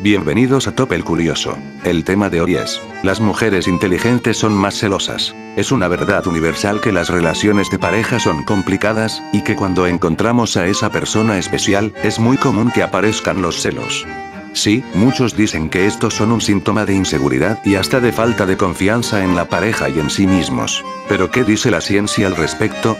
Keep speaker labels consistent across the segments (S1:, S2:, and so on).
S1: Bienvenidos a Top el Curioso. El tema de hoy es, las mujeres inteligentes son más celosas. Es una verdad universal que las relaciones de pareja son complicadas, y que cuando encontramos a esa persona especial, es muy común que aparezcan los celos. Sí, muchos dicen que estos son un síntoma de inseguridad y hasta de falta de confianza en la pareja y en sí mismos. Pero ¿qué dice la ciencia al respecto?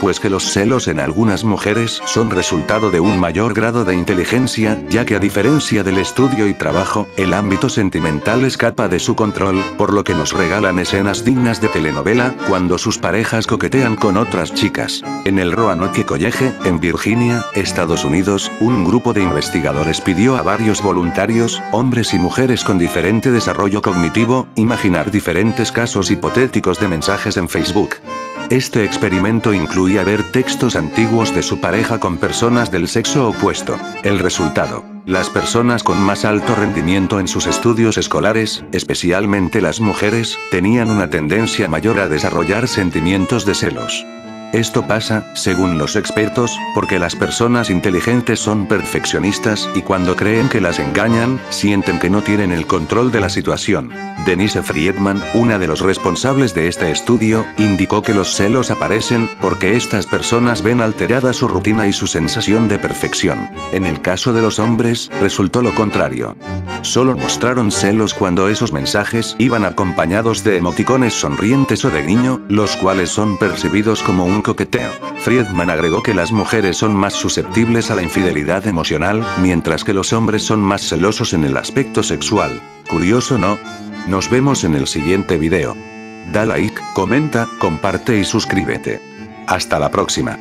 S1: Pues que los celos en algunas mujeres son resultado de un mayor grado de inteligencia, ya que a diferencia del estudio y trabajo, el ámbito sentimental escapa de su control, por lo que nos regalan escenas dignas de telenovela, cuando sus parejas coquetean con otras chicas. En el Roanoke College, en Virginia, Estados Unidos, un grupo de investigadores pidió a varios voluntarios, hombres y mujeres con diferente desarrollo cognitivo, imaginar diferentes casos hipotéticos de mensajes en Facebook. Este experimento incluía ver textos antiguos de su pareja con personas del sexo opuesto. El resultado. Las personas con más alto rendimiento en sus estudios escolares, especialmente las mujeres, tenían una tendencia mayor a desarrollar sentimientos de celos. Esto pasa, según los expertos, porque las personas inteligentes son perfeccionistas y cuando creen que las engañan, sienten que no tienen el control de la situación. Denise Friedman, una de los responsables de este estudio, indicó que los celos aparecen porque estas personas ven alterada su rutina y su sensación de perfección. En el caso de los hombres, resultó lo contrario. Solo mostraron celos cuando esos mensajes iban acompañados de emoticones sonrientes o de niño, los cuales son percibidos como un coqueteo. Friedman agregó que las mujeres son más susceptibles a la infidelidad emocional, mientras que los hombres son más celosos en el aspecto sexual. Curioso no? Nos vemos en el siguiente video. Da like, comenta, comparte y suscríbete. Hasta la próxima.